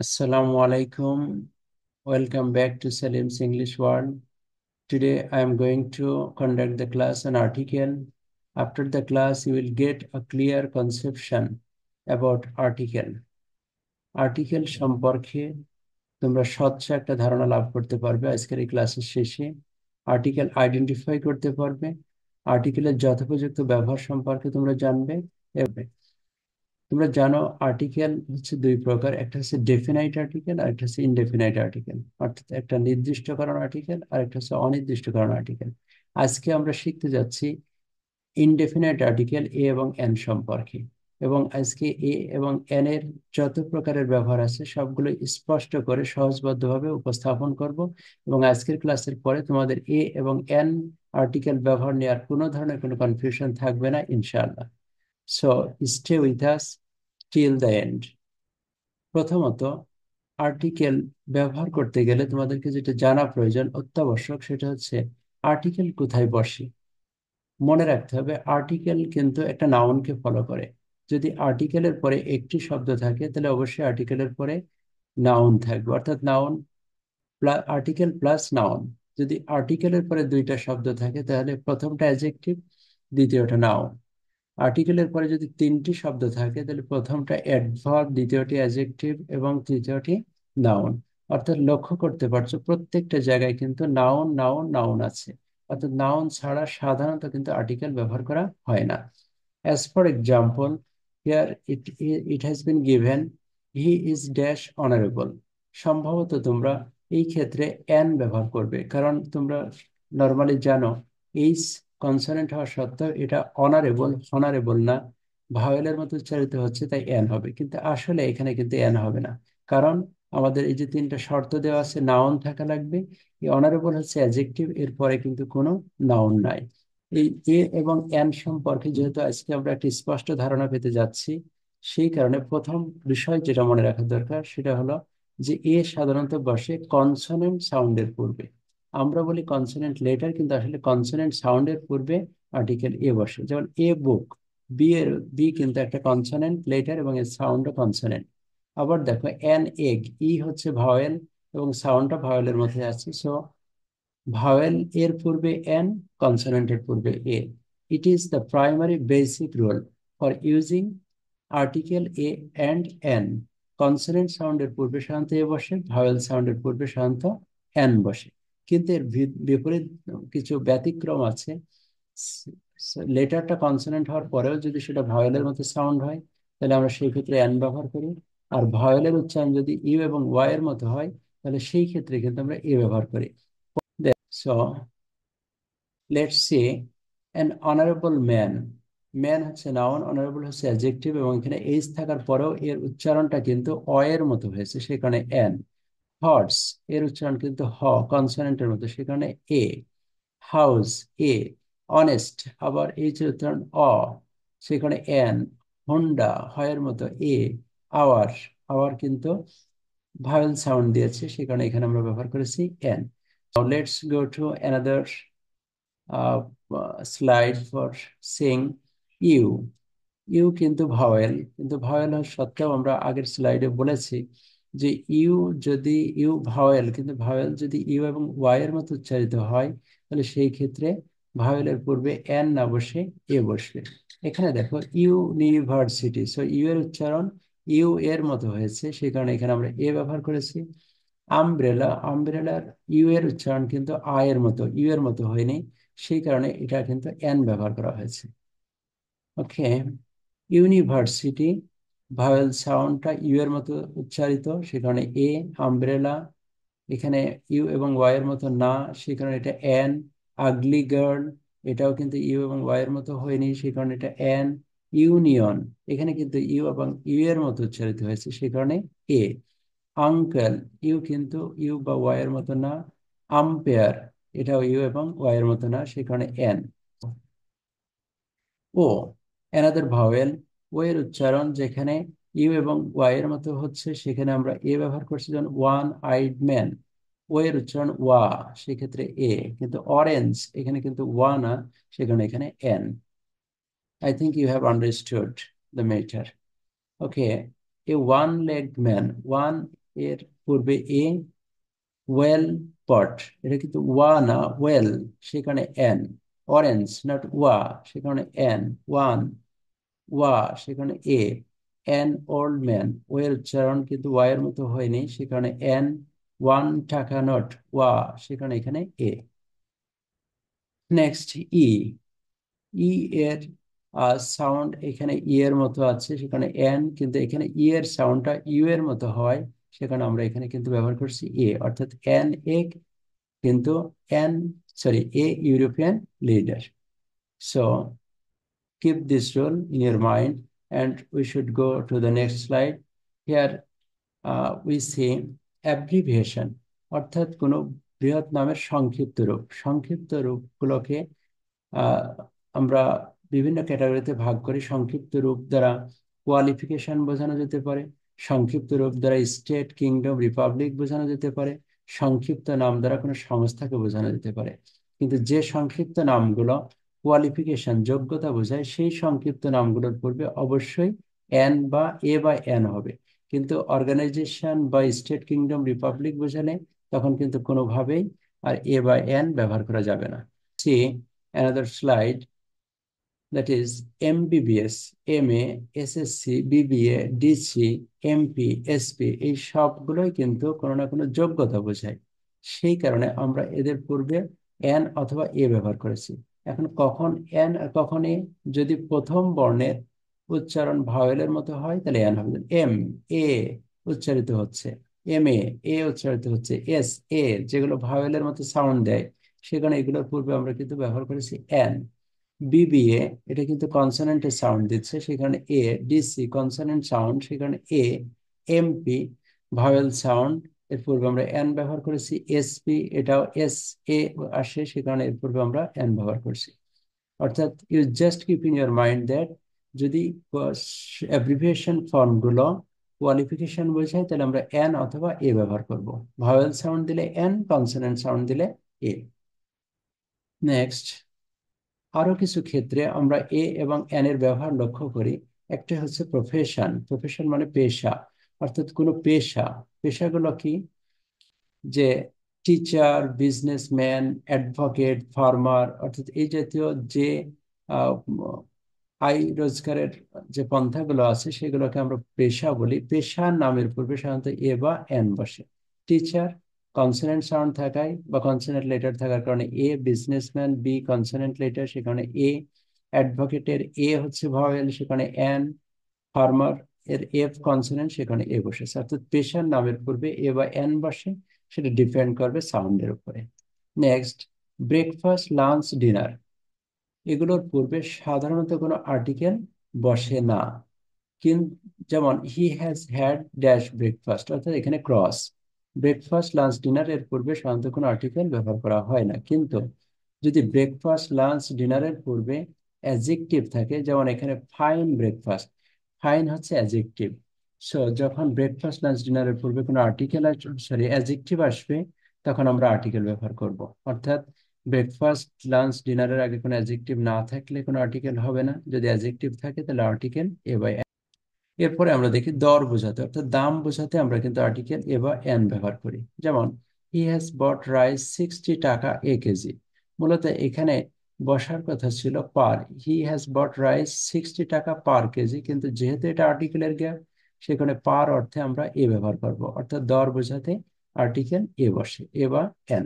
Assalamu alaikum. Welcome back to Salim's English World. Today I am going to conduct the class on article. After the class, you will get a clear conception about article. Article সম্পর্কে তোমরা স্বচ্ছ একটা ধারণা লাভ করতে পারবে আজকের এই ক্লাসের শেষে আর্টিকেল আইডেন্টিফাই করতে পারবে আর্টিকেলের যথোপযুক্ত ব্যবহার সম্পর্কে তোমরা জানবে তোমরা জানো আর্টিকেল হচ্ছে দুই প্রকার, একটা হচ্ছে ডেফিনাইট আর্টিকেল আর একটা হচ্ছে ইনডেফিনাইট আর্টিকেল অর্থাৎ একটা নির্দিষ্টকরণ আর্টিকেল আর একটা হচ্ছে অনির্দিষ্টকরণ আর্টিকেল আজকে আমরা শিখতে যাচ্ছি ইনডেফিনাইট আর্টিকেল এ এবং এন সম্পর্কে। এবং আজকে এ এবং এন এর যত প্রকারের ব্যবহার আছে, সবগুলো স্পষ্ট করে সহজবদ্ধভাবে উপস্থাপন করব। এবং আজকের ক্লাসের পরে তোমাদের এ এবং এন আর্টিকেল ব্যবহার নেওয়ার কোনো ধরনের কোনো কনফিউশন থাকবে না, ইনশাআল্লাহ। So stay with us till the end প্রথমত আর্টিকেল ব্যবহার করতে গেলে তোমাদেরকে যেটা জানা প্রয়োজন অত্যাবশ্যক সেটা হচ্ছে আর্টিকেল কোথায় বসে? মনে রাখতে হবে আর্টিকেল কিন্তু একটা নাউনকে ফলো করে। যদি আর্টিকেলের পরে একটি শব্দ থাকে, তাহলে অবশ্যই আর্টিকেলের পরে নাউন থাকবে। অর্থাৎ নাউন আর্টিকেল প্লাস নাউন যদি আর্টিকেলের পরে দুইটা শব্দ থাকে, তাহলে প্রথমটা অ্যাজেক্টিভ দ্বিতীয়টা নাউন আর্টিকেলের পরে যদি তিনটি শব্দ থাকে, তাহলে প্রথমটা অ্যাডভার্ব দ্বিতীয়টি অ্যাজেক্টিভ এবং তৃতীয়টি নাউন অর্থাৎ লক্ষ্য করতে পারছ, প্রত্যেকটা জায়গায় কিন্তু নাউন নাউন নাউন আছে। অর্থাৎ নাউন ছাড়া সাধারণত কিন্তু আর্টিকেল ব্যবহার করা হয় না। As for example here it it has been given he is dash honourable সম্ভবত তোমরা এই ক্ষেত্রে এন ব্যবহার করবে, কারণ তোমরা নর্মালি জানো এইচ কনসোনেন্ট হওয়া সত্ত্বেও এটা অনারেবল অনারেবল না। ভাওয়েলের মতো উচ্চারিত হচ্ছে, তাই এন হবে। কিন্তু আসলে এখানে কিন্তু এন হবে না। কারণ আমাদের এই যে তিনটা শর্ত দেওয়া আছে নাউন থাকা লাগবে। এই অনারেবল হচ্ছে অ্যাজেক্টিভ এরপরে কিন্তু কোনো নাউন নাই। এই এ এবং এন সম্পর্কে যেহেতু আজকে আমরা একটি স্পষ্ট ধারণা পেতে যাচ্ছি, সেই কারণে প্রথম বিষয় যেটা মনে রাখা দরকার, সেটা হলো যে এ সাধারণত বসে কনসোনেন্ট সাউন্ডের পূর্বে। আমরা বলি কনসোনেন্ট লেটার কিন্তু আসলে কনসোনেন্ট সাউন্ডের পূর্বে আর্টিকেল এ বসে। যেমন এ বুক বি এর বি কিন্তু একটা কনসোনেন্ট লেটার এবং এর সাউন্ডও কনসোনেন্ট আবার দেখো এন এগ ই হচ্ছে ভাওয়েল এবং সাউন্ডটা ভাওয়েলের মধ্যে আছে। সো ভাওয়েল এর পূর্বে এন কনসোনেন্টের পূর্বে a it is the primary basic rule for using article a and an consonant সাউন্ডের পূর্বে সাধারণত এ বসে ভাওয়েল সাউন্ডের পূর্বে সাধারণত এন বসে। কিন্তু এর বিপরীত কিছু ব্যতিক্রম আছে। লেটারটা কনসোনেন্ট হওয়ার পরেও যদি সেটা ভাওয়েলের মতো সাউন্ড হয়, তাহলে আমরা সেই ক্ষেত্রে এন ব্যবহার করি। আর ভাওয়েলের উচ্চারণ যদি ইউ এবং ওয়াই এর মতো হয়, তাহলে সেই ক্ষেত্রে কিন্তু আমরা এ ব্যবহার করি। So, let's see an honourable man man হচ্ছে নাউন অনারেবল হচ্ছে অ্যাডজেক্টিভ এবং এখানে এইচ থাকার পরেও এর উচ্চারণটা কিন্তু অ এর মতো হয়েছে সেখানে এন হর্স এর উচ্চারণ কিন্তু হ কনসোনেন্টের মতো সেখানে এ হাউস এ অনেস্ট আবার এই যে উচ্চারণ অ সেখানে এন হোন্ডা হয়ের মতো এ আওয়ার আওয়ার কিন্তু ভাওয়েল সাউন্ড দিয়েছে সেখানে এখানে আমরা ব্যবহার করেছি an let's go to another slide for sing U U কিন্তু ভাওয়েল কিন্তু ভাওয়েল হওয়ার সত্ত্বেও আমরা আগের স্লাইডে বলেছি যে ইউ যদি ইউ ভাওয়েল, কিন্তু ভাওয়েল যদি ইউ এবং ওয়াই এর মতো উচ্চারিত হয়, তাহলে সেই ক্ষেত্রে ভাওয়েলের পূর্বে এন না বসে এ বসবে। এখানে দেখো ইউ ইউনিভার্সিটি সো ইউ এর উচ্চারণ ইউ এর মতো হয়েছে, সেই কারণে এখানে আমরা এ ব্যবহার করেছি। আমব্রেলা, আমব্রেলার ইউ এর উচ্চারণ কিন্তু আ এর মতো, ইউ এর মতো হয়নি, সেই কারণে এটা কিন্তু এন ব্যবহার করা হয়েছে। ওকে, ইউনিভার্সিটি ভাওয়েল সাউন্ডটা ইউ এর মতো উচ্চারিত, সেখানে এ আমব্রেলা এখানে ইউ এবং ওয়াই এর মতো না সেই কারণে এটা এন আগলি গার্ল এটাও কিন্তু ইউ এবং ওয়াই এর মতো হয়নি সেই কারণে এটা এন ইউনিয়ন এখানে কিন্তু ইউ এবং ইউ এর মতো উচ্চারিত হয়েছে সেই কারণে এ আঙ্কেল ইউ কিন্তু ইউ বা ওয়াই এর মতো না আম্পায়ার এটাও ইউ এবং ওয়াই এর মতো না সেই কারণে an O another vowel O এর উচ্চারণ যেখানে ইউ এবং ওয়াই এর মতো হচ্ছে, সেখানে আমরা এ ব্যবহার করছি যেমন ওয়ান আইড ম্যান ও এর উচ্চারণ ওয়া, সেক্ষেত্রে এ, কিন্তু অরেঞ্জ এখানে কিন্তু ওয়া না সেখানে এখানে an. I think you have understood the matter okay a one leg man ওয়ানের পূর্বে এ ওয়েল পট এটা কিন্তু ওয়া না ওয়েল সেখানে এন অরেঞ্জ নট ওয়া, সেখানে এন ওয়ান ওয়া সেখানে এ এন ওল্ড ম্যান ওয়ের উচ্চারণ কিন্তু ওয়াইয়ের মতো হয়নি, সেখানে এন ওয়ান টাকা নট ওয়া, সেখানে এখানে এ। নেক্সট ই ই এর সাউন্ড এখানে ই এর মতো আছে, সেখানে এন কিন্তু এখানে ই এর সাউন্ডটা ইউ এর মতো হয়, সেখানে আমরা এখানে কিন্তু ব্যবহার করছি এ, অর্থাৎ এন এ কিন্তু an sorry a European leader so keep this rule in your mind and we should go to the next slide. Here uh, we see abbreviation অর্থাৎ কোনো বৃহৎ নামের সংক্ষিপ্ত রূপ। সংক্ষিপ্ত রূপগুলোকে আমরা বিভিন্ন ক্যাটাগরিতে ভাগ করি সংক্ষিপ্ত রূপ দ্বারা কোয়ালিফিকেশন বোঝানো যেতে পারে সংক্ষিপ্ত রূপ দ্বারা স্টেট কিংডম রিপাবলিক বোঝানো যেতে পারে সংক্ষিপ্ত নাম দ্বারা কোনো সংস্থাকে বোঝানো যেতে পারে। কিন্তু যে সংক্ষিপ্ত নামগুলো কোয়ালিফিকেশন যোগ্যতা বোঝায়, সেই সংক্ষিপ্ত নামগুলোর পূর্বে অবশ্যই এন বা এ বা এন হবে। কিন্তু অর্গানাইজেশন বা স্টেট কিংডম রিপাবলিক বোঝালে তখন কিন্তু কোনোভাবেই আর এ বা এন ব্যবহার করা যাবে না। See another slide that is MBBS MA SSC BBA DC MP SP এই সবগুলোই কিন্তু কোনো না কোনো যোগ্যতা বোঝায়। সেই কারণে আমরা এদের পূর্বে এন অথবা এ ব্যবহার করেছি। এখন কখন এন আর কখন এ যদি প্রথম বর্ণের উচ্চারণ ভাওয়েলের মতো হয়, তাহলে এন হবে। এম এ উচ্চারিত হচ্ছে। এম এ এ উচ্চারিত হচ্ছে। এস এ যেগুলো ভাওয়েলের মতো সাউন্ড দেয়, সেখানে এগুলোর পূর্বে আমরা কিন্তু ব্যবহার করেছি এন বিবিএ এটা কিন্তু কনসোনেন্টের সাউন্ড দিচ্ছে, সেখানে এ ডিসি কনসোনেন্ট সাউন্ড সেখানে এ এমপি ভাওয়েল সাউন্ড এর পূর্বে আমরা এন ব্যবহার করেছি এসপি এটাও এস এ আসে সেখানে এর পূর্বে আমরা এন ব্যবহার করছি। অর্থাৎ you just keep in your mind that যদি অ্যাব্রিভিয়েশন ফর্মগুলো কোয়ালিফিকেশন বোঝায়, তাহলে আমরা এন অথবা এ ব্যবহার করব। ভাওয়েল সাউন্ড দিলে এন কনসোনেন্ট সাউন্ড দিলে এ নেক্সট আরও কিছু ক্ষেত্রে আমরা এ এবং এন এর ব্যবহার লক্ষ্য করি। একটা হচ্ছে প্রফেশন প্রফেশন মানে পেশা। অর্থাৎ কোনো পেশা। পেশাগুলো কি? যে টিচার বিজনেসম্যান অ্যাডভোকেট ফার্মার অর্থাৎ এই জাতীয় যে আয় রোজগারের যে পন্থাগুলো আছে, সেগুলোকে আমরা পেশা বলি। পেশার নামের পূর্বে সাধারণত এ বা এন বসে। টিচার কনসোনেন্ট সাউন্ড থাকায় বা কনসোনেন্ট লেটার থাকার কারণে a businessman B consonant letter সেখানে এ অ্যাডভোকেটের এ হচ্ছে ভাওয়েল, সেখানে এন ফার্মার এর এফ কনসোনেন্ট সেখানে এ বসেছে। অর্থাৎ পেশার নামের পূর্বে এ বা এন বসে, সেটা ডিপেন্ড করবে সাউন্ডের উপরে। নেক্সট ব্রেকফাস্ট লাঞ্চ ডিনার এগুলোর পূর্বে সাধারণত কোনো আর্টিকেল বসে না। কিন্তু যেমন he has had dash breakfast অর্থাৎ এখানে ক্রস ব্রেকফাস্ট লাঞ্চ ডিনার এর পূর্বে সাধারণত কোনো আর্টিকেল ব্যবহার করা হয় না। কিন্তু, যদি ব্রেকফাস্ট লাঞ্চ ডিনারের পূর্বে অ্যাজেক্টিভ থাকে, যেমন এখানে ফাইন ব্রেকফাস্ট ফাইন হচ্ছে অ্যাজেক্টিভ সো যখন ব্রেকফাস্ট লাঞ্চ ডিনারের পূর্বে কোনো আর্টিকেল সরি অ্যাজেক্টিভ আসবে, তখন আমরা আর্টিকেল ব্যবহার করব। অর্থাৎ ব্রেকফাস্ট লাঞ্চ ডিনারের আগে কোনো অ্যাজেক্টিভ না থাকলে কোনো আর্টিকেল হবে না। যদি অ্যাজেক্টিভ থাকে, তাহলে আর্টিকেল এ বাই এরপরে আমরা দেখি দর বোঝাতে। অর্থাৎ দাম বোঝাতে আমরা কিন্তু আর্টিকেল এ বা এন ব্যবহার করি। যেমন he has bought rice sixty taka a kg. মূলত এখানে বসার কথা ছিল per. He has bought rice sixty taka per kg, কিন্তু যেহেতু এটা আর্টিকেলের গ্যাপ সেখানে পার অর্থে আমরা এ ব্যবহার করব। অর্থাৎ দর বোঝাতে আর্টিকেল এ বসে, এ বা এন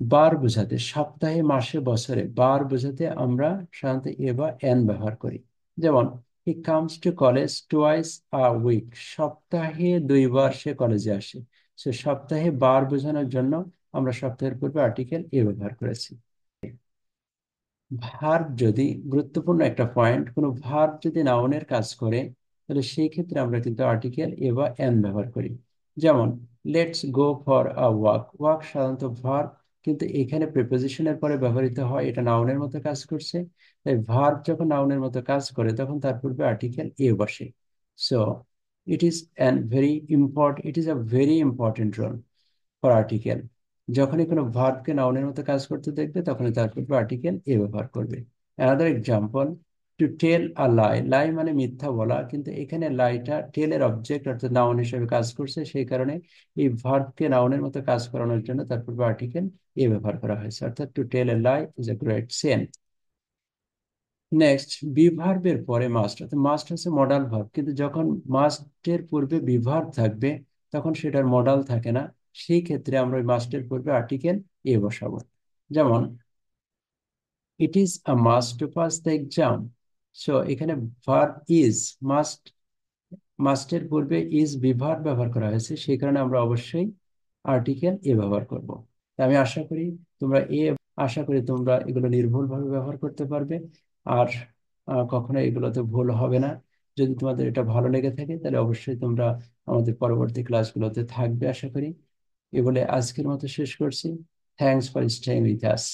বার বোঝাতে, সপ্তাহে, মাসে, বছরে বার বোঝাতে আমরা সাধারণত এ বা এন ব্যবহার করি। যেমন he comes to college twice a week সপ্তাহে দুইবার সে কলেজে আসে। সে সপ্তাহে বার বোঝানোর জন্য আমরা সপ্তাহের পূর্বে আর্টিকেল এ ব্যবহার করেছি। ভার্ব যদি গুরুত্বপূর্ণ একটা পয়েন্ট কোনো ভার্ব যদি নাউনের কাজ করে, তাহলে সেই ক্ষেত্রে আমরা কিন্তু আর্টিকেল এ বা এন ব্যবহার করি। যেমন let's go for a walk walk সাধারণত ভার্ব কিন্তু এখানে প্রিপোজিশনের পরে ব্যবহৃত হয়, এটা নাউনের মতো কাজ করছে। তাই ভার্ব যখন নাউনের মতো কাজ করে, তখন তার পূর্বে আর্টিকেল এ বসে। So it is an very import it is a very important role for article যখনই কোনো ভার্বকে নাউনের মতো কাজ করতে দেখবে, তখনই তার পূর্বে আর্টিকেল এ ব্যবহার করবে। Another example to tell a lie lie মানে মিথ্যা বলা, কিন্তু এখানে লাইটা টেলের অবজেক্ট অর্থাৎ নাউন হিসেবে কাজ করছে, সেই কারণে এই ভার্বকে নাউনের মতো কাজ করানোর জন্য তার পূর্বে আর্টিকেল এ ব্যবহার করা হয়েছে। অর্থাৎ to tell a lie is a great sin next বিভার্বের পরে মাস্ট অর্থাৎ মাস্ট হচ্ছে মডাল ভার্ব কিন্তু যখন মাস্টের পূর্বে বিভার্ব থাকবে, তখন সেটার মডাল থাকে না। সেই ক্ষেত্রে আমরা ওই মাস্টের পূর্বে আর্টিকেল এ বসাবো। যেমন it is a must to pass the exam so এখানে ভার্ব ইজ মাস্ট মাস্টের পূর্বে ইজ বিভার ব্যবহার করা হয়েছে, সেই কারণে আমরা অবশ্যই আর্টিকেল এ ব্যবহার করব। আমি আশা করি তোমরা এ আশা করি তোমরা এগুলো নির্ভুলভাবে ব্যবহার করতে পারবে। আর কখনো এগুলোতে ভুল হবে না। যদি তোমাদের এটা ভালো লেগে থাকে, তাহলে অবশ্যই তোমরা আমাদের পরবর্তী ক্লাসগুলোতে থাকবে, আশা করি। এ বলে আজকের মতো শেষ করছি। Thanks for staying with us